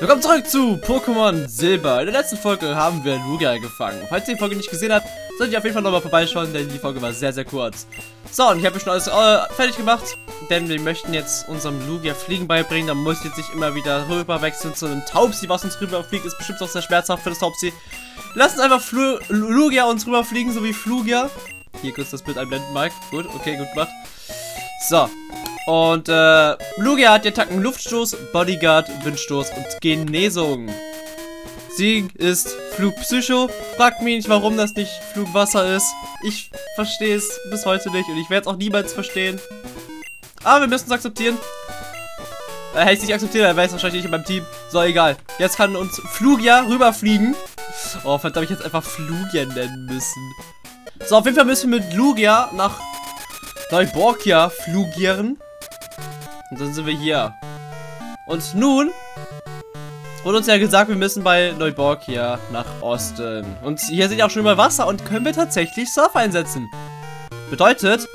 Willkommen zurück zu Pokémon Silber. In der letzten Folge haben wir Lugia gefangen. Falls ihr die Folge nicht gesehen habt, solltet ihr auf jeden Fall nochmal vorbeischauen, denn die Folge war sehr, sehr kurz. So, und ich habe schon alles äh, fertig gemacht, denn wir möchten jetzt unserem Lugia Fliegen beibringen. Da muss jetzt nicht immer wieder rüber wechseln zu einem Taubsi, was uns rüberfliegt. Ist bestimmt auch sehr schmerzhaft für das Taubsi. Lasst uns einfach Flu Lugia uns rüberfliegen, so wie Flugia. Hier kurz das Bild einblenden, Mike. Gut, okay, gut gemacht. So, und äh, Lugia hat die Attacken Luftstoß, Bodyguard, Windstoß und Genesung. Sie ist Flugpsycho. Fragt mich nicht, warum das nicht Flugwasser ist. Ich verstehe es bis heute nicht und ich werde es auch niemals verstehen. Aber wir müssen es akzeptieren. Er hätte es nicht akzeptiert, er wäre es wahrscheinlich nicht in meinem Team. So, egal. Jetzt kann uns Flugia rüberfliegen. Oh, verdammt, ich jetzt einfach Flugia nennen müssen. So, auf jeden Fall müssen wir mit Lugia nach Neuborgia flugieren. Und dann sind wir hier. Und nun wurde uns ja gesagt, wir müssen bei Neuborg hier nach Osten. Und hier sind ja auch schon mal Wasser und können wir tatsächlich Surf einsetzen. Bedeutet,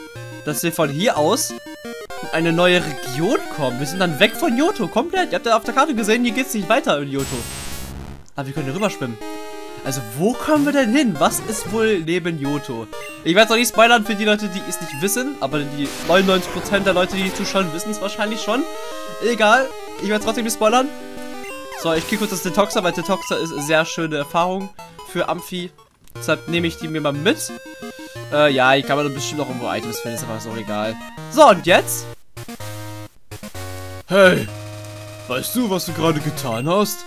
dass wir von hier aus in eine neue Region kommen. Wir sind dann weg von Johto, komplett. Ihr habt ja auf der Karte gesehen, hier geht es nicht weiter in Johto. Aber wir können hier rüber schwimmen. Also, wo kommen wir denn hin? Was ist wohl neben Johto? Ich werde es auch nicht spoilern für die Leute, die es nicht wissen, aber die 99% der Leute, die zuschauen, wissen es wahrscheinlich schon. Egal, ich werde trotzdem nicht spoilern. So, ich gehe kurz das Detoxer, weil Detoxer ist eine sehr schöne Erfahrung für Amphi. Deshalb nehme ich die mir mal mit. Äh, ja, ich kann mir bestimmt noch irgendwo Items finden, ist aber so egal. So, und jetzt? Hey, weißt du, was du gerade getan hast?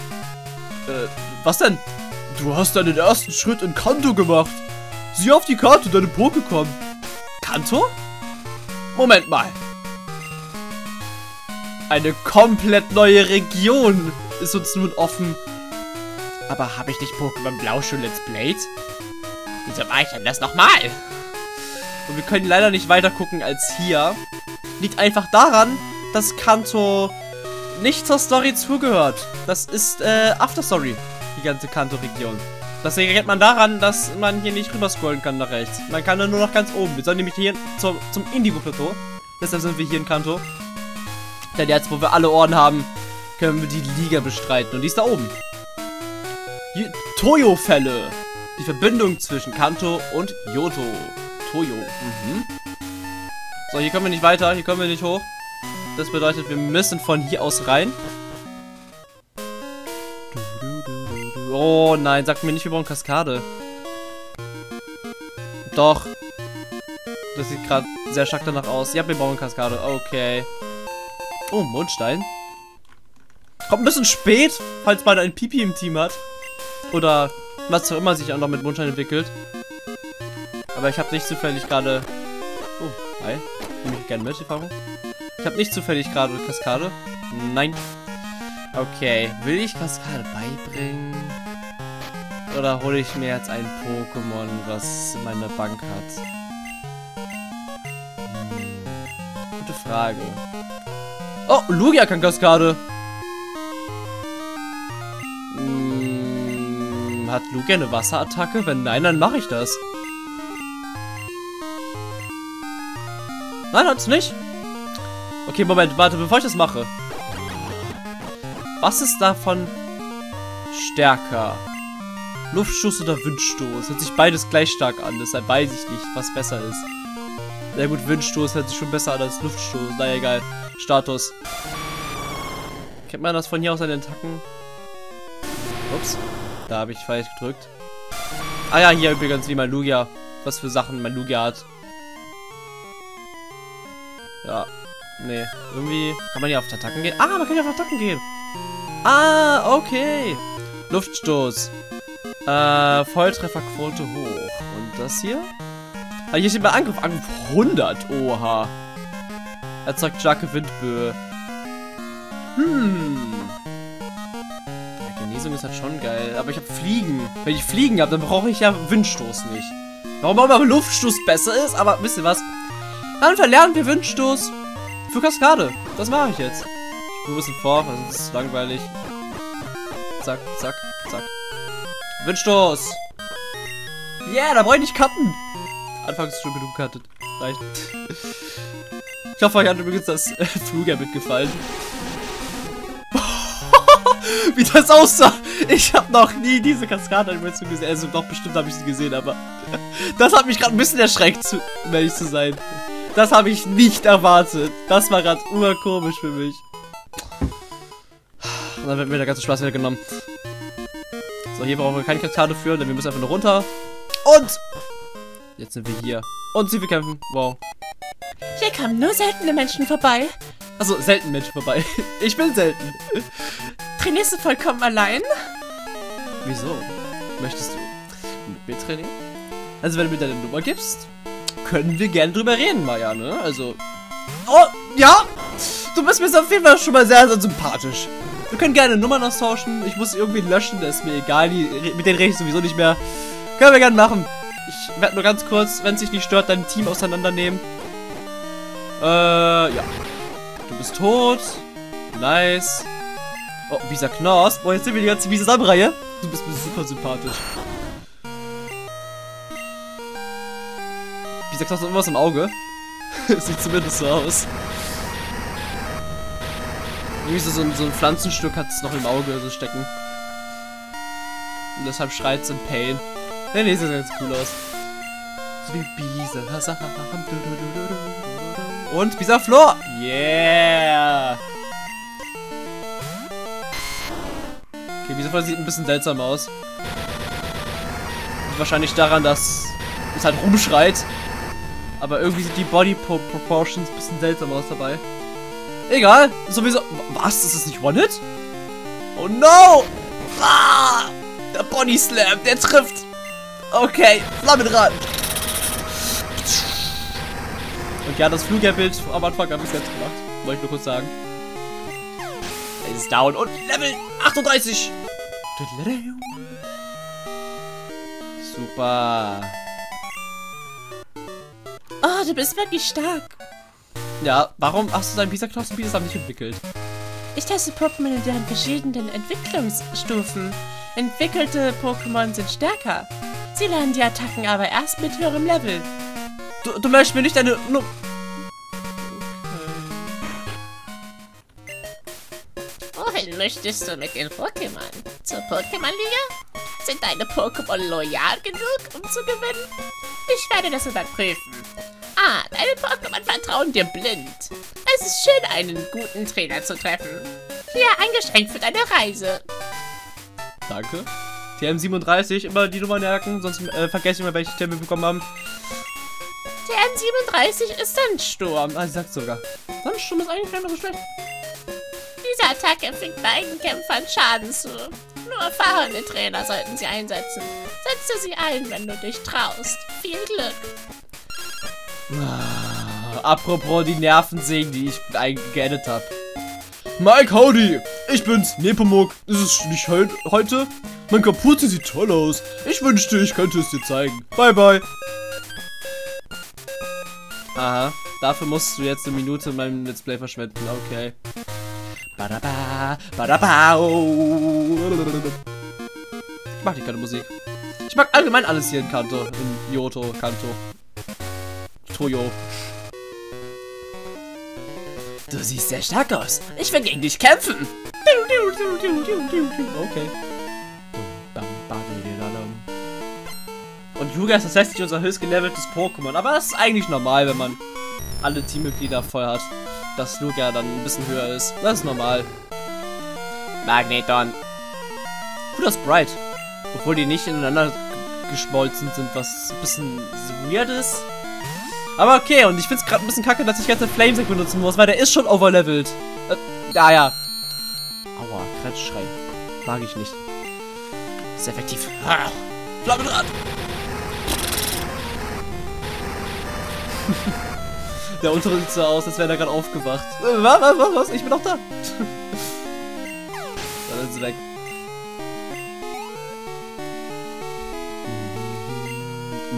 Äh, was denn? Du hast deinen ersten Schritt in Kanto gemacht. Sieh auf die Karte, deine Pokémon. Kanto? Moment mal. Eine komplett neue Region ist uns nun offen. Aber habe ich nicht Pokémon Blau schon Let's Played? Wieso war ich denn das nochmal? Und wir können leider nicht weiter gucken als hier. Liegt einfach daran, dass Kanto nicht zur Story zugehört. Das ist äh, After Story die ganze Kanto-Region. Das erkennt man daran, dass man hier nicht rüber scrollen kann nach rechts. Man kann nur noch ganz oben. Wir sollen nämlich hier zum, zum Indigo-Plateau. Deshalb sind wir hier in Kanto. Denn jetzt, wo wir alle Orden haben, können wir die Liga bestreiten. Und die ist da oben. Toyo-Fälle. Die Verbindung zwischen Kanto und Yoto. Toyo. Mhm. So, hier kommen wir nicht weiter. Hier kommen wir nicht hoch. Das bedeutet, wir müssen von hier aus rein. Oh nein, sagt mir nicht, wir brauchen Kaskade. Doch. Das sieht gerade sehr stark danach aus. Ja, wir brauchen Kaskade. Okay. Oh, Mondstein. Kommt ein bisschen spät, falls man ein Pipi im Team hat. Oder was auch immer sich auch noch mit Mondstein entwickelt. Aber ich habe nicht zufällig gerade... Oh, hi. Nehme ich gerne mit, die Erfahrung. Ich habe nicht zufällig gerade Kaskade. Nein. Okay, will ich Kaskade beibringen? Oder hole ich mir jetzt ein Pokémon, was meine Bank hat? Gute Frage. Oh, Lugia kann Kaskade. Hm, hat Lugia eine Wasserattacke? Wenn nein, dann mache ich das. Nein, hat's nicht. Okay, Moment, warte, bevor ich das mache. Was ist davon stärker? Luftschuss oder Windstoß? Hört sich beides gleich stark an, deshalb weiß ich nicht, was besser ist. Na gut, Windstoß hört sich schon besser an als Luftstoß. Naja, egal. Status. Kennt man das von hier aus an den Tacken? Ups. Da habe ich falsch gedrückt. Ah ja, hier übrigens wie mein Lugia. Was für Sachen mein Lugia hat. Ja. Nee. Irgendwie kann man hier auf Attacken gehen. Ah, man kann hier auf Attacken gehen. Ah, okay. Luftstoß. Äh, Volltrefferquote hoch. Und das hier? Ah, hier steht bei Angriff. Angriff 100. Oha. Erzeugt starke Windböe. Hm. Ja, Genesung ist halt schon geil. Aber ich habe Fliegen. Wenn ich Fliegen habe, dann brauche ich ja Windstoß nicht. Warum auch immer Luftstoß besser ist, aber wisst ihr was? Dann verlernen wir Windstoß für Kaskade. Das mache ich jetzt. Ich ein bisschen vor, sonst ist es langweilig. Zack, zack, zack. Windstoß. Yeah, da brauche ich nicht cutten. Anfangs schon genug cuttet. Reicht. Ich hoffe, euch hat übrigens das äh, Fluger mitgefallen. wie das aussah. Ich habe noch nie diese Kaskadenanimation gesehen. Also doch, bestimmt habe ich sie gesehen, aber das hat mich gerade ein bisschen erschreckt, um ehrlich zu sein. Das habe ich nicht erwartet. Das war gerade urkomisch für mich. Und dann wird mir der ganze Spaß wieder genommen. So, hier brauchen wir keine Kaskade führen, denn wir müssen einfach nur runter. Und jetzt sind wir hier. Und sie wir kämpfen. Wow. Hier kommen nur seltene Menschen vorbei. Also selten Menschen vorbei. Ich bin selten. Trainierst du vollkommen allein? Wieso? Möchtest du mit mir trainieren? Also wenn du mir deine Nummer gibst, können wir gerne drüber reden, Maya, ne? Also. Oh, ja! Du bist mir auf jeden Fall schon mal sehr, sehr sympathisch. Wir können gerne Nummern austauschen. Ich muss irgendwie löschen, das ist mir egal. Die, mit denen rede ich sowieso nicht mehr. Können wir gerne machen. Ich werde nur ganz kurz, wenn es sich nicht stört, dein Team auseinandernehmen. Äh, ja. Du bist tot. Nice. Oh, Visa Knosp. Boah, jetzt sind wir die ganze Visa Reihe. Du bist mir super sympathisch. Visa Knosp hat irgendwas im Auge. Sieht zumindest so aus. Irgendwie so, so, ein, Pflanzenstück hat es noch im Auge so stecken. Und deshalb schreit es in Pain. Nee, nee, sieht ganz cool aus. So wie Bisa. Und Bisa Flor. Yeah. Okay, Bisa Flor sieht ein bisschen seltsam aus. Liegt wahrscheinlich daran, dass es halt rumschreit. Aber irgendwie sieht die Body Proportions ein bisschen seltsam aus dabei. Egal, sowieso. Was? Ist das nicht One-Hit? Oh no! Ah! Der Body Slam, der trifft. Okay, Flammenrad. Und ja, das Fluggebild am Anfang habe ich selbst gemacht. Wollte ich nur kurz sagen. Er ist down und Level 38. Super. Oh, du bist wirklich stark. Ja, warum hast du deinen Pisa-Knochen Pisa nicht entwickelt? Ich teste Pokémon in deren verschiedenen Entwicklungsstufen. Entwickelte Pokémon sind stärker. Sie lernen die Attacken aber erst mit höherem Level. Du, du möchtest mir nicht deine... No Wohin möchtest du mit den Pokémon? Zur Pokémon-Liga? Sind deine Pokémon loyal genug, um zu gewinnen? Ich werde das überprüfen. Deine Pokémon vertrauen dir blind. Es ist schön, einen guten Trainer zu treffen. Hier ein Geschenk für deine Reise. Danke. TM37, immer die Nummer merken, sonst äh, vergesse ich mal, welche Themen wir bekommen haben. TM37 ist Sandsturm. Ah, sie sagt sogar. Sandsturm ist eigentlich gar nicht so schlecht. Diese Attacke fügt beiden Kämpfern Schaden zu. Nur erfahrene Trainer sollten sie einsetzen. Setze sie ein, wenn du dich traust. Viel Glück. Ah, apropos die Nervensägen, die ich geendet habe. Mike, howdy! Ich bin's, Nepomuk. Ist es nicht he heute? Mein Kapuze sieht toll aus. Ich wünschte, ich könnte es dir zeigen. Bye, bye. Aha, dafür musst du jetzt eine Minute in meinem Let's Play verschwenden. Okay. Badaba, badaba. Ich mag die keine Musik. Ich mag allgemein alles hier in Kanto, in Yoto, Kanto. Toyo. Du siehst sehr stark aus. Ich will gegen dich kämpfen. Okay. Und Yuga ist tatsächlich unser höchst geleveltes Pokémon. Aber das ist eigentlich normal, wenn man alle Teammitglieder voll hat. Dass Lugia dann ein bisschen höher ist. Das ist normal. Magneton. Cooler Sprite. Obwohl die nicht ineinander geschmolzen sind, was ein bisschen weird ist. Aber okay, und ich finde es gerade ein bisschen kacke, dass ich jetzt den Flamesec benutzen muss, weil der ist schon overlevelt. Äh, ja, ja. Aua, Kretschschrei. Mag ich nicht. Ist effektiv. Ah, Flammenrad! der untere sieht so aus, als wäre er gerade aufgewacht. Äh, was, was, was? Ich bin doch da. Dann ist sie weg.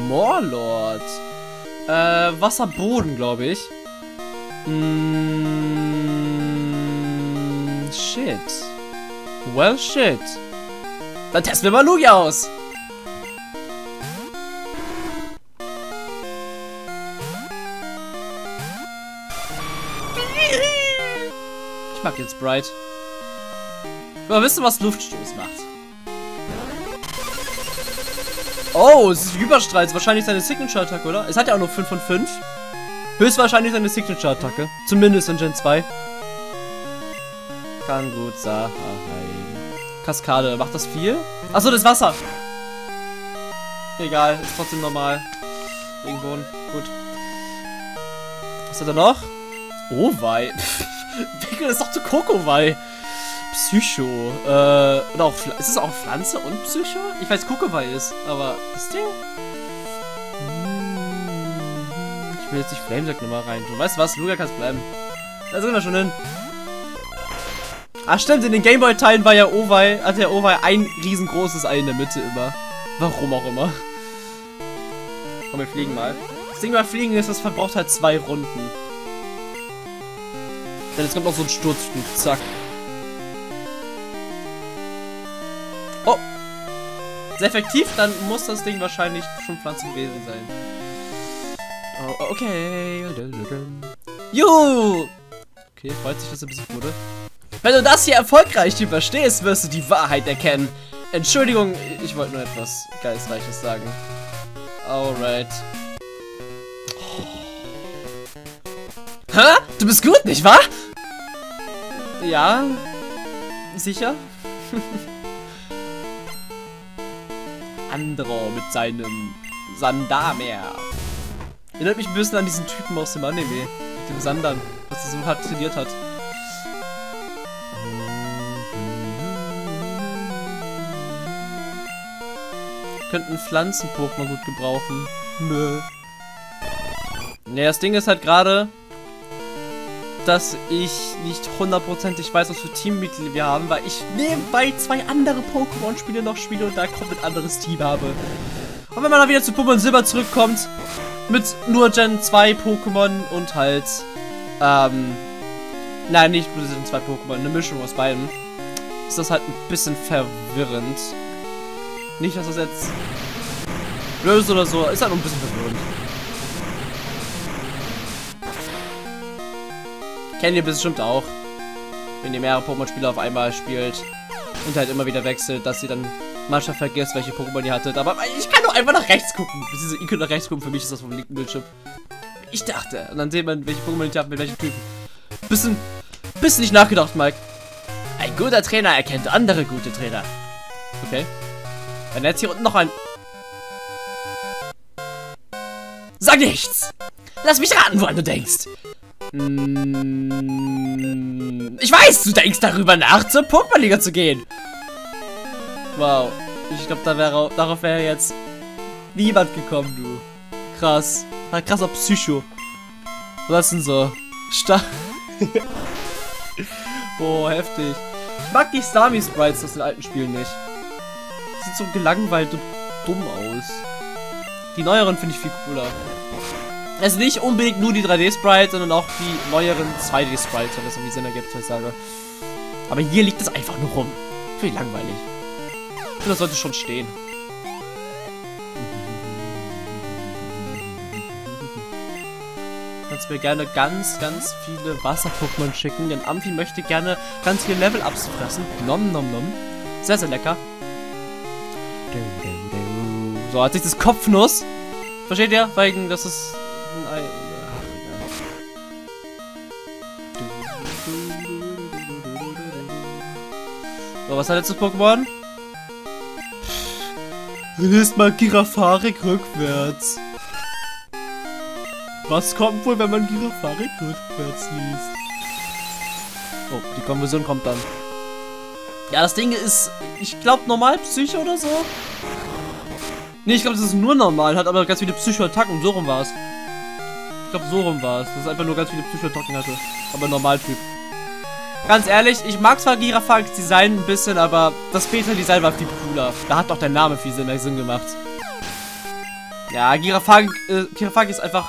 Morlord. Äh, Wasserboden, glaube ich. Mm, shit. Well, shit. Dann testen wir mal Lugia aus. Ich mag jetzt Bright. Aber wisst ihr, was Luftstoß macht? Oh, es ist Überstrahlt. Wahrscheinlich seine Signature-Attacke, oder? Es hat ja auch nur 5 von 5. Höchstwahrscheinlich seine Signature-Attacke. Zumindest in Gen 2. Kann gut sein. Kaskade. Macht das viel? Achso, das Wasser. Egal. Ist trotzdem normal. Regenbogen. Gut. Was hat er noch? Owei. Wickel ist doch zu Kokowai. Psycho. Äh, oder auch, ist es auch Pflanze und Psycho? Ich weiß, Kokowai ist, aber das Ding? Ich will jetzt nicht Flamesack nochmal rein tun. Weißt du was? Luga kann es bleiben. Da sind wir schon hin. Ach stimmt, in den Gameboy-Teilen war ja Owei, hatte ja Owei ein riesengroßes Ei in der Mitte immer. Warum auch immer. Komm, wir fliegen mal. Das Ding bei Fliegen ist, das verbraucht halt zwei Runden. Denn jetzt kommt noch so ein Sturzflug. Zack. Oh. Sehr effektiv, dann muss das Ding wahrscheinlich schon Pflanzen gewesen sein. Oh, okay. Jo! Okay, freut sich, dass er besiegt wurde. Wenn du das hier erfolgreich überstehst, wirst du die Wahrheit erkennen. Entschuldigung, ich wollte nur etwas Geistreiches sagen. Alright. Hä? Du bist gut, nicht wahr? Ja. Sicher? Andro mit seinem Sandamer. Erinnert mich ein bisschen an diesen Typen aus dem Anime. Mit dem Sandern, was er so hart trainiert hat. Könnten Pflanzen-Pokémon gut gebrauchen. Nö. Ja, das Ding ist halt gerade, dass ich nicht hundertprozentig weiß, was für Teammitglieder wir haben, weil ich nebenbei zwei andere Pokémon-Spiele noch spiele und da komplett anderes Team habe. Und wenn man dann wieder zu Pokémon Silber zurückkommt, mit nur Gen 2 Pokémon und halt, ähm, nein, nicht nur Gen 2 Pokémon, eine Mischung aus beiden, ist das halt ein bisschen verwirrend. Nicht, dass das jetzt blöd oder so, ist halt ein bisschen verwirrend. Kennt ihr bestimmt auch. Wenn ihr mehrere Pokémon-Spiele auf einmal spielt und halt immer wieder wechselt, dass ihr dann manchmal vergesst, welche Pokémon ihr hattet. Aber ich kann doch einfach nach rechts gucken. Diese könnt nach rechts gucken, für mich ist das vom linken Bildschirm. Ich dachte. Und dann sieht man, welche Pokémon ich habe, mit welchen Typen. Bisschen, bisschen nicht nachgedacht, Mike. Ein guter Trainer erkennt andere gute Trainer. Okay. Dann jetzt hier unten noch ein... Sag nichts! Lass mich raten, woran du denkst. Mm, Ich weiß, du denkst darüber nach, zur Pokémon-Liga zu gehen. Wow. Ich glaube, da wäre, darauf wäre jetzt niemand gekommen, du. Krass. Ein krasser Psycho. Was ist denn so? Star. oh, heftig. Ich mag die Starmie Sprites aus den alten Spielen nicht. Sieht so gelangweilt und dumm aus. Die neueren finde ich viel cooler. Also nicht unbedingt nur die 3D-Sprites, sondern auch die neueren 2D-Sprites, wenn das irgendwie Sinn ergibt, was ich sage. Aber hier liegt es einfach nur rum. Finde ich langweilig. Ich finde, das sollte schon stehen. Kannst mir gerne ganz, ganz viele Wasser-Pokémon schicken, denn Amphi möchte gerne ganz viele Level-Ups fressen. Nom nom nom. Sehr, sehr lecker. So, als nächstes Kopfnuss. Versteht ihr? Wegen, das ist was hat jetzt das Pokémon? Liest mal Girafarik rückwärts. Was kommt wohl, wenn man Girafarik rückwärts liest? Oh, die Konversion kommt dann. Ja, das Ding ist, ich glaube, normal Psycho oder so. Nee, ich glaube, das ist nur normal, hat aber ganz viele Psycho-Attacken. So rum war es. Ich glaube, so rum war es. Dass es einfach nur ganz viele Psycho-Attacken hatte. Aber Normaltyp. Ganz ehrlich, ich mag zwar Girafax Design ein bisschen, aber das Beta-Design war viel cooler. Da hat doch der Name viel Sinn gemacht. Ja, Girafag, äh, ist einfach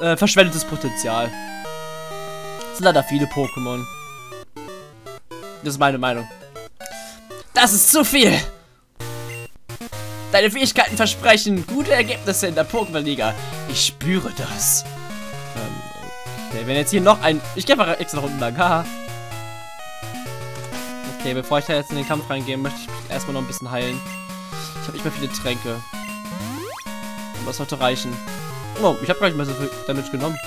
äh, verschwendetes Potenzial. Es sind leider viele Pokémon. Das ist meine Meinung. Das ist zu viel! Deine Fähigkeiten versprechen gute Ergebnisse in der Pokémon-Liga. Ich spüre das. Ähm, okay, wenn jetzt hier noch ein... Ich gehe einfach extra nach unten lang. Haha. Okay, bevor ich da jetzt in den Kampf reingehe, möchte ich erstmal noch ein bisschen heilen. Ich habe nicht mehr viele Tränke. Aber das sollte reichen. Oh, ich habe gar nicht mehr so viel Damage genommen.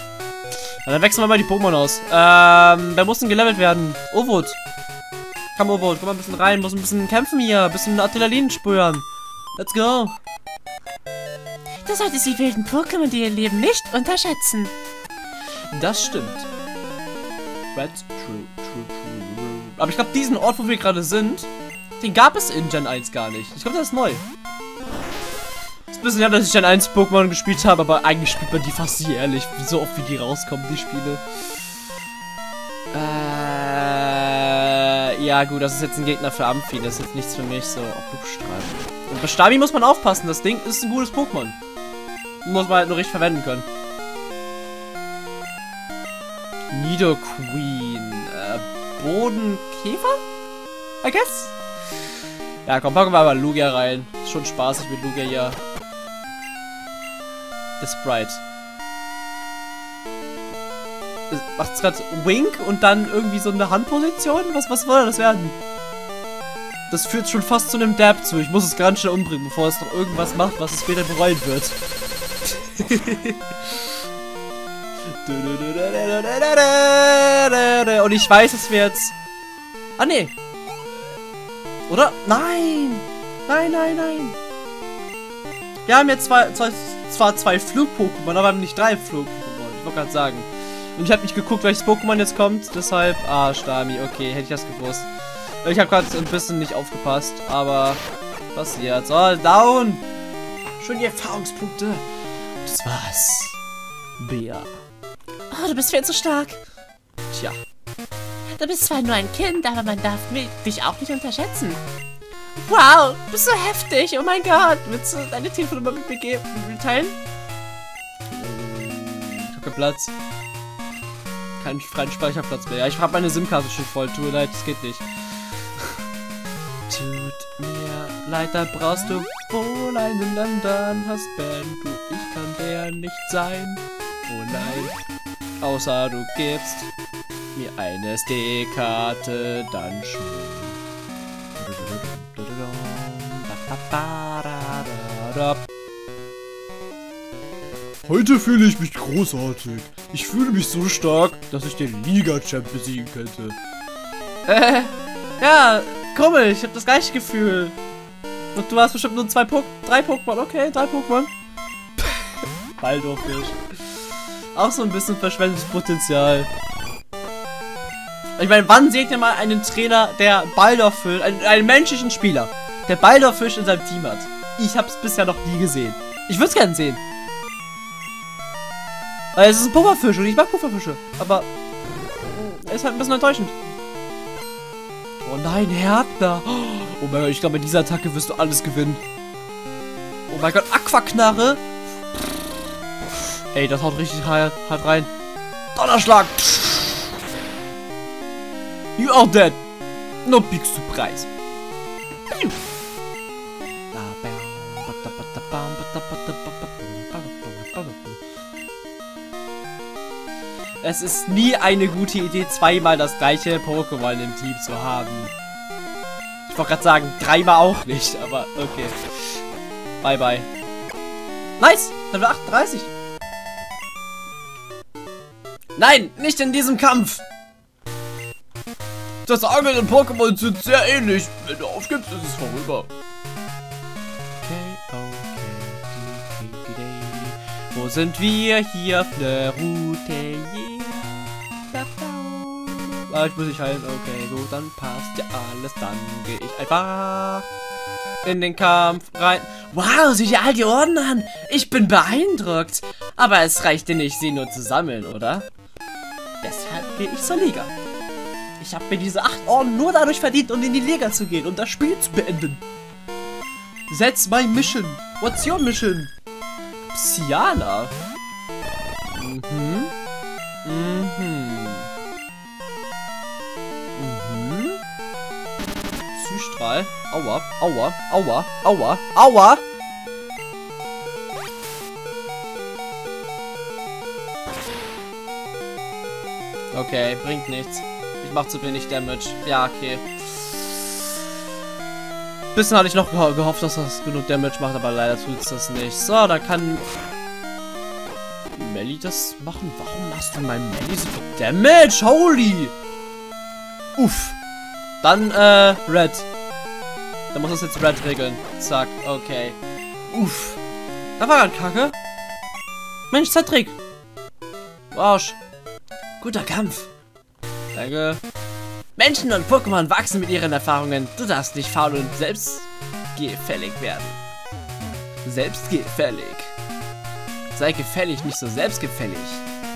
Ja, dann wechseln wir mal die Pokémon aus. Ähm, wer muss denn gelevelt werden? Ovot. Komm, Ovot, komm mal ein bisschen rein. Muss ein bisschen kämpfen hier. Ein bisschen Adrenalin spüren. Let's go. Du solltest die wilden Pokémon, die ihr leben, nicht unterschätzen. Das stimmt. Red, true, true, true. Aber ich glaube, diesen Ort, wo wir gerade sind, den gab es in Gen 1 gar nicht. Ich glaube, das ist neu. Ist ein bisschen ja, dass ich Gen 1 Pokémon gespielt habe, aber eigentlich spielt man die fast jährlich. So oft wie die rauskommen, die Spiele. Äh, ja gut, das ist jetzt ein Gegner für Amphi. Das ist jetzt nichts für mich. So, auch. Und bei Stami muss man aufpassen. Das Ding ist ein gutes Pokémon. Muss man halt nur richtig verwenden können. Nido Queen. Äh, Bodenkäfer? I guess? Ja, komm, packen wir aber Lugia rein. Ist schon spaßig mit Lugia hier. Der Sprite. Macht's gerade Wink und dann irgendwie so eine Handposition? Was, was soll das werden? Das führt schon fast zu einem Dab zu. Ich muss es ganz schnell umbringen, bevor es noch irgendwas macht, was es später bereuen wird. Und ich weiß, dass wir jetzt... Ah, nee. Oder? Nein! Nein, nein, nein. Wir haben jetzt zwei, zwei, zwar zwei Flug-Pokémon, aber wir haben nicht drei Flug-Pokémon. Ich wollte gerade sagen. Und ich habe nicht geguckt, welches Pokémon jetzt kommt. Deshalb... Ah, Stami. Okay, hätte ich das gewusst. Ich habe gerade ein bisschen nicht aufgepasst. Aber... Passiert. So, down! Schön die Erfahrungspunkte. Das war's. Bea. Oh, du bist viel zu stark. Tja. Du bist zwar nur ein Kind, aber man darf dich auch nicht unterschätzen. Wow, bist so heftig. Oh mein Gott. Willst du deine Telefonnummer mit mir geben, mit mir teilen? Ich hab keinen Platz. Keinen freien Speicherplatz mehr. Ja, ich habe meine SIM-Karte schon voll. Tut mir leid, das geht nicht. Tut mir leid, da brauchst du wohl einen anderen Husband. Du, ich kann der nicht sein. Oh nein. Außer du gibst mir eine SD-Karte, dann schon. Heute fühle ich mich großartig. Ich fühle mich so stark, dass ich den Liga-Champ besiegen könnte. Äh, ja, komisch, ich habe das gleiche Gefühl. Und du hast bestimmt nur zwei Pok drei Pokémon, okay, drei Pokémon. Baldorfisch. Auch so ein bisschen verschwendetes Potenzial. Ich meine, wann seht ihr mal einen Trainer, der Baldorfisch, einen, einen menschlichen Spieler, der Baldorfisch in seinem Team hat? Ich habe es bisher noch nie gesehen. Ich würde es gerne sehen. Weil es ist ein Pufferfisch und ich mag Pufferfische. Aber er ist halt ein bisschen enttäuschend. Oh nein, Härtner. Oh mein Gott, ich glaube, mit dieser Attacke wirst du alles gewinnen. Oh mein Gott, Aquaknarre. Ey, das haut richtig hart, hart rein. Donnerschlag. You are dead. No big surprise. Es ist nie eine gute Idee, zweimal das gleiche Pokémon im Team zu haben. Ich wollte gerade sagen, dreimal auch nicht, aber okay. Bye, bye. Nice! Level 38. Nein, nicht in diesem Kampf! Das Angeln in Pokémon sind sehr ähnlich. Wenn du aufgibst, ist es vorüber. Wo sind wir hier auf der Route? Yeah. Ah, ich muss mich heilen. Okay, gut, dann passt ja alles. Dann gehe ich einfach in den Kampf rein. Wow, sieh dir all die Orden an. Ich bin beeindruckt. Aber es reichte nicht, sie nur zu sammeln, oder? Gehe ich zur Liga. Ich habe mir diese acht Orden nur dadurch verdient, um in die Liga zu gehen und das Spiel zu beenden. That's my mission. What's your mission? Psyana. Mhm. Mhm. Mhm. Psystrahl. Aua, aua, aua, aua, aua. Okay, bringt nichts. Ich mach zu wenig Damage. Ja, okay. bisschen hatte ich noch geho gehofft, dass das genug Damage macht, aber leider tut es das nicht. So, dann kann Melly das machen. Warum machst du mein Melly so viel Damage? Holy! Uff. Dann, äh, Red. Dann muss das jetzt Red regeln. Zack, okay. Uff. Da war gerade Kacke. Mensch, Cedric. Arsch. Guter Kampf. Danke. Menschen und Pokémon wachsen mit ihren Erfahrungen. Du darfst nicht faul und selbstgefällig werden. Selbstgefällig. Sei gefällig, nicht so selbstgefällig.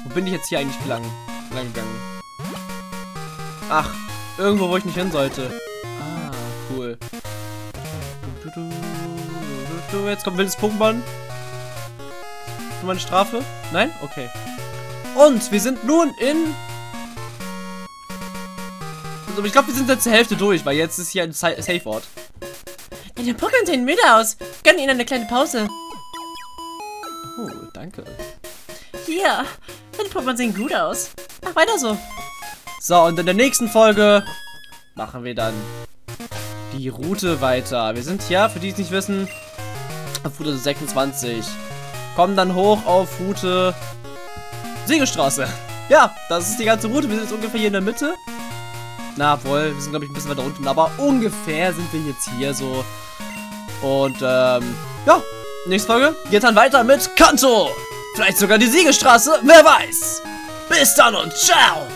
Wo bin ich jetzt hier eigentlich lang, lang gegangen? Ach, irgendwo, wo ich nicht hin sollte. Ah, cool. Jetzt kommt wildes Pokémon. Für meine Strafe? Nein? Okay. Und wir sind nun in... Also ich glaube, wir sind jetzt zur Hälfte durch, weil jetzt ist hier ein Safe-Ort. Deine Pokémon sehen müde aus. Gönn ihnen eine kleine Pause. Oh, danke. Hier, deine Pokémon sehen gut aus. Mach weiter so. So, und in der nächsten Folge machen wir dann die Route weiter. Wir sind hier, für die es nicht wissen, auf Route 26. Kommen dann hoch auf Route Siegestraße. Ja, das ist die ganze Route. Wir sind jetzt ungefähr hier in der Mitte. Na, wohl, wir sind, glaube ich, ein bisschen weiter unten. Aber ungefähr sind wir jetzt hier so. Und, ähm, ja, nächste Folge geht dann weiter mit Kanto. Vielleicht sogar die Siegestraße, wer weiß. Bis dann und ciao.